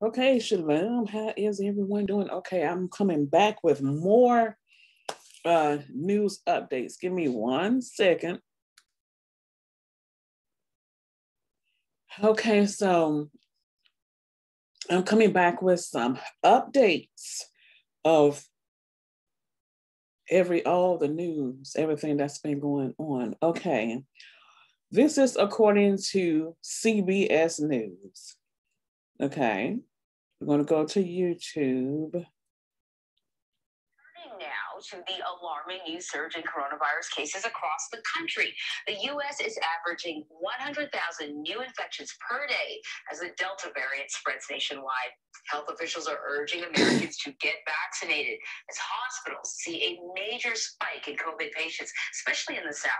Okay, Shalom, how is everyone doing? Okay, I'm coming back with more uh, news updates. Give me one second. Okay, so I'm coming back with some updates of every all the news, everything that's been going on. Okay. This is according to CBS News. Okay. We're going to go to YouTube Turning now to the alarming new surge in coronavirus cases across the country. The U.S. is averaging 100,000 new infections per day as the Delta variant spreads nationwide. Health officials are urging Americans to get vaccinated as hospitals see a major spike in COVID patients, especially in the South.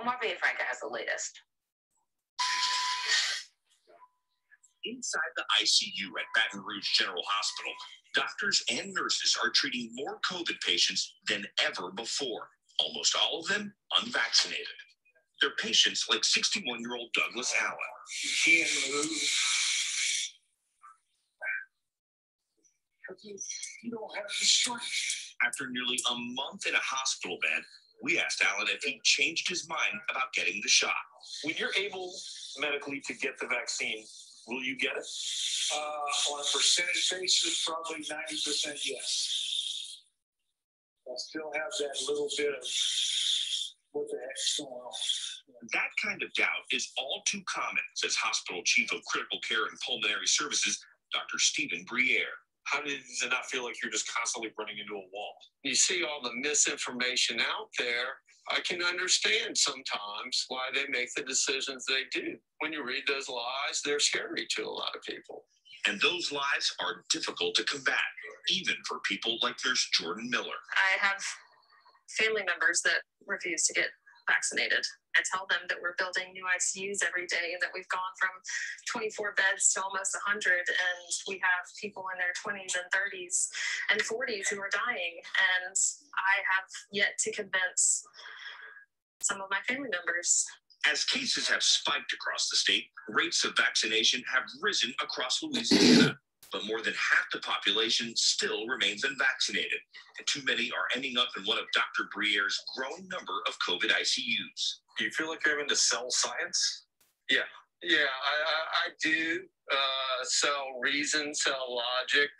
Omar Villafranca has the latest. Inside the ICU at Baton Rouge General Hospital, doctors and nurses are treating more COVID patients than ever before, almost all of them unvaccinated. They're patients like 61 year old Douglas Allen. You can't move. You don't have the strength. After nearly a month in a hospital bed, we asked Allen if he changed his mind about getting the shot. When you're able medically to get the vaccine, Will you get it? Uh, on a percentage basis, probably 90% yes. I still have that little bit of what the heck's going on. That kind of doubt is all too common, says Hospital Chief of Critical Care and Pulmonary Services, Dr. Stephen Briere. How does it not feel like you're just constantly running into a wall? You see all the misinformation out there I can understand sometimes why they make the decisions they do. When you read those lies, they're scary to a lot of people. And those lies are difficult to combat, even for people like Nurse Jordan Miller. I have family members that refuse to get vaccinated. I tell them that we're building new ICUs every day and that we've gone from 24 beds to almost 100, and we have people in their 20s and 30s and 40s who are dying. And I have yet to convince some of my family members. As cases have spiked across the state, rates of vaccination have risen across Louisiana. but more than half the population still remains unvaccinated, and too many are ending up in one of Dr. Briere's growing number of COVID ICUs. Do you feel like you're having to sell science? Yeah, yeah, I, I, I do uh, sell reason, sell logic,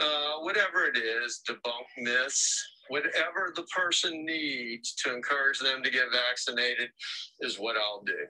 uh, whatever it is, debunk myths whatever the person needs to encourage them to get vaccinated is what I'll do.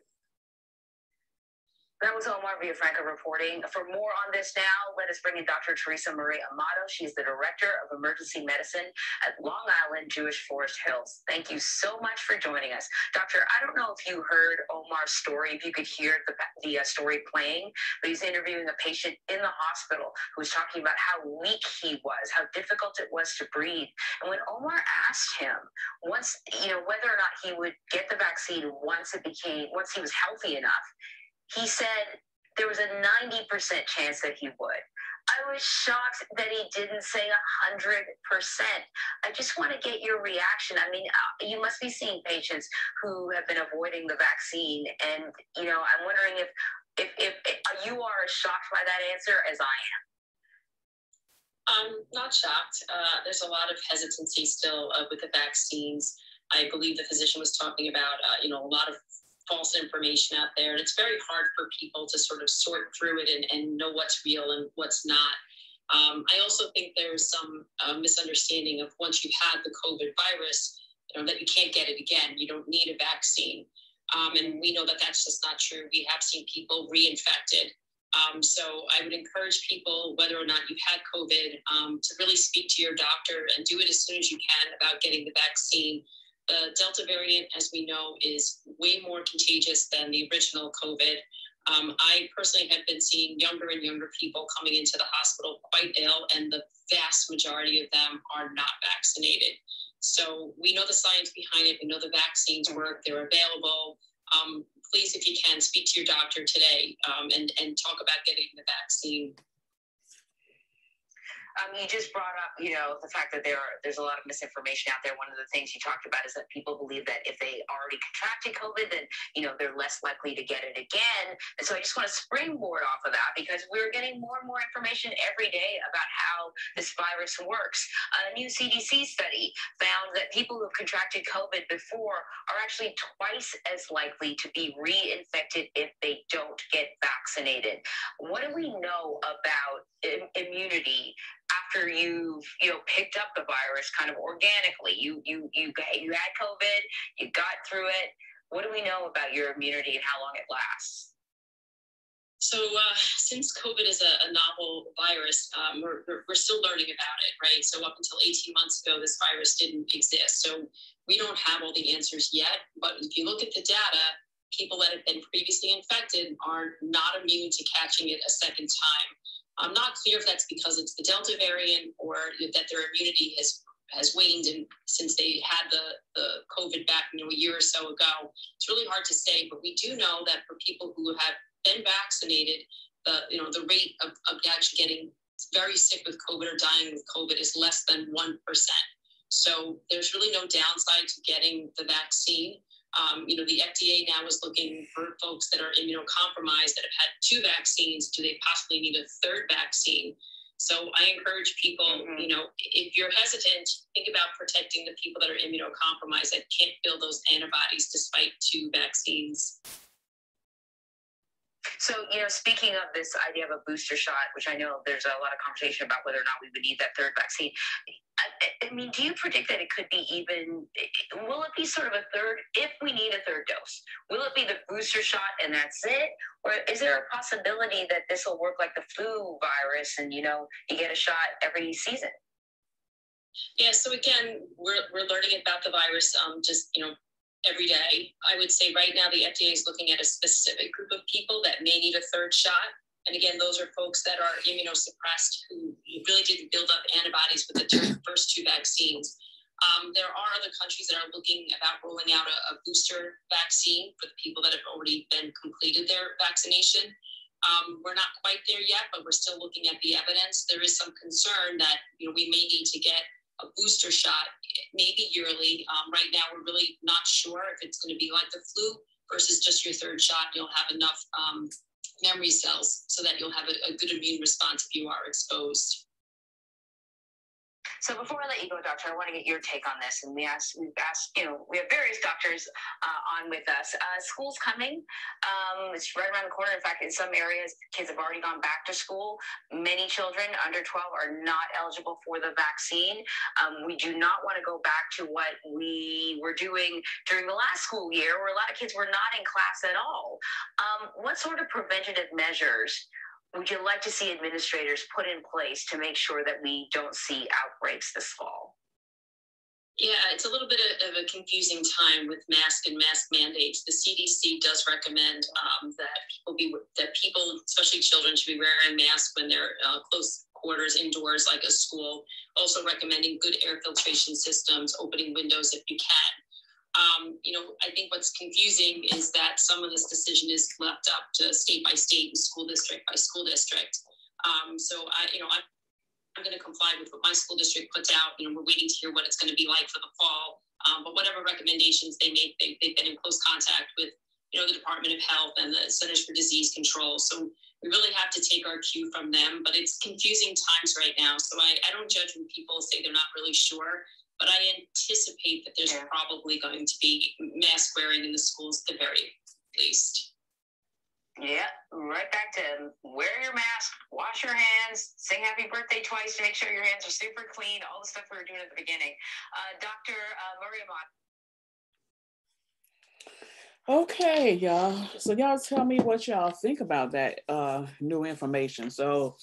That was Omar Villafranca reporting. For more on this now, let us bring in Dr. Teresa Murray Amato. She's the Director of Emergency Medicine at Long Island Jewish Forest Hills. Thank you so much for joining us. Doctor, I don't know if you heard Omar's story, if you could hear the, the uh, story playing, but he's interviewing a patient in the hospital who was talking about how weak he was, how difficult it was to breathe. And when Omar asked him once, you know, whether or not he would get the vaccine once it became, once he was healthy enough, he said there was a 90% chance that he would. I was shocked that he didn't say 100%. I just want to get your reaction. I mean, uh, you must be seeing patients who have been avoiding the vaccine. And, you know, I'm wondering if, if, if, if you are as shocked by that answer as I am. I'm not shocked. Uh, there's a lot of hesitancy still uh, with the vaccines. I believe the physician was talking about, uh, you know, a lot of false information out there. And it's very hard for people to sort of sort through it and, and know what's real and what's not. Um, I also think there's some uh, misunderstanding of once you've had the COVID virus, you know, that you can't get it again. You don't need a vaccine. Um, and we know that that's just not true. We have seen people reinfected. Um, so I would encourage people, whether or not you've had COVID, um, to really speak to your doctor and do it as soon as you can about getting the vaccine the Delta variant, as we know, is way more contagious than the original COVID. Um, I personally have been seeing younger and younger people coming into the hospital quite ill, and the vast majority of them are not vaccinated. So we know the science behind it. We know the vaccines work. They're available. Um, please, if you can, speak to your doctor today um, and, and talk about getting the vaccine Um, you just brought up, you know, the fact that there are there's a lot of misinformation out there. One of the things you talked about is that people believe that if they already contracted COVID, then you know they're less likely to get it again. And so I just want to springboard off of that because we're getting more and more information every day about how this virus works. A new CDC study found that people who have contracted COVID before are actually twice as likely to be reinfected if they don't get vaccinated. What do we know about Im- immunity after you've you know picked up the virus kind of organically? You you you you had COVID, you got through it. What do we know about your immunity and how long it lasts? So uh, since COVID is a, a novel virus, um, we're, we're still learning about it, right? So up until 18 months ago, this virus didn't exist. So we don't have all the answers yet. But if you look at the data, people that have been previously infected are not immune to catching it a second time. I'm not clear if that's because it's the Delta variant or that their immunity has has waned and since they had the, the COVID back you know a year or so ago. It's really hard to say, but we do know that for people who have been vaccinated, the you know the rate of, of actually getting very sick with COVID or dying with COVID is less than one percent. So there's really no downside to getting the vaccine. Um, you know, the FDA now is looking for folks that are immunocompromised that have had two vaccines. Do they possibly need a third vaccine? So I encourage people, mm-hmm. you know, if you're hesitant, think about protecting the people that are immunocompromised that can't build those antibodies despite two vaccines. So, you know, speaking of this idea of a booster shot, which I know there's a lot of conversation about whether or not we would need that third vaccine. I, mean, do you predict that it could be even, will it be sort of a third, if we need a third dose, will it be the booster shot and that's it? Or is there a possibility that this will work like the flu virus and, you know, you get a shot every season? Yeah, so again, we're, we're learning about the virus um, just, you know, every day. I would say right now the FDA is looking at a specific group of people that may need a third shot. And again, those are folks that are immunosuppressed who really didn't build up antibodies with the first two vaccines. Um, there are other countries that are looking about rolling out a, a, booster vaccine for the people that have already been completed their vaccination. Um, we're not quite there yet, but we're still looking at the evidence. There is some concern that you know we may need to get a booster shot, maybe yearly. Um, right now, we're really not sure if it's going to be like the flu versus just your third shot. You'll have enough um, memory cells so that you'll have a, a good immune response if you are exposed. So before I let you go, doctor, I want to get your take on this. And we asked, we've asked, you know, we have various doctors uh, on with us. Uh, school's coming. Um, it's right around the corner. In fact, in some areas, kids have already gone back to school. Many children under 12 are not eligible for the vaccine. Um, we do not want to go back to what we were doing during the last school year, where a lot of kids were not in class at all. Um, what sort of preventative measures would you like to see administrators put in place to make sure that we don't see outbreaks this fall? Yeah, it's a little bit of, a confusing time with mask and mask mandates. The CDC does recommend um, that people be that people, especially children, should be wearing masks when they're uh, close quarters indoors, like a school. Also recommending good air filtration systems, opening windows if you can. Um, you know, I think what's confusing is that some of this decision is left up to state by state and school district by school district. Um, so I, you know, I'm, I'm going to comply with what my school district puts out. You know, we're waiting to hear what it's going to be like for the fall. Um, but whatever recommendations they make, they, they've been in close contact with, you know, the Department of Health and the Centers for Disease Control. So we really have to take our cue from them. But it's confusing times right now. So I, I don't judge when people say they're not really sure but I anticipate that there's yeah. probably going to be mask wearing in the schools at the very least. Yeah, right back to wear your mask, wash your hands, sing happy birthday twice to make sure your hands are super clean, all the stuff we were doing at the beginning. Uh, Dr. Uh, Maria Mott. Okay, y'all. So y'all tell me what y'all think about that uh, new information. So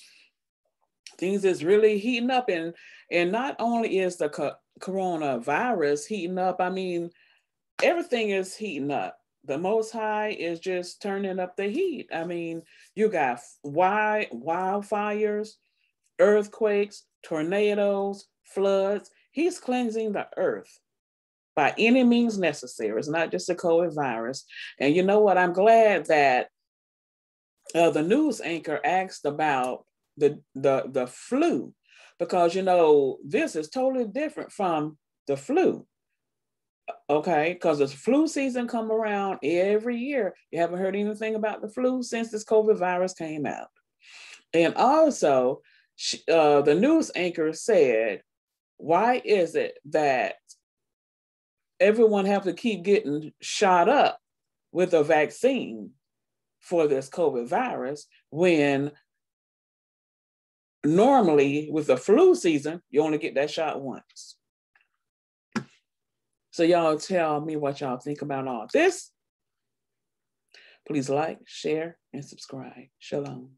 things is really heating up. And and not only is the co- coronavirus heating up i mean everything is heating up. The most high is just turning up the heat. I mean you got wild wildfires earthquakes tornadoes floods. He's cleansing the earth by any means necessary. It's not just a covid virus. And you know what? I'm glad that uh, the news anchor asked about the the the flu. Because you know this is totally different from the flu. Okay because the flu season come around every year. You haven't heard anything about the flu since this covid virus came out. And also uh, the news anchor said why is it that everyone have to keep getting shot up with a vaccine for this covid virus when normally with the flu season you only get that shot once so y'all tell me what y'all think about all this. Please like, share, and subscribe. Shalom.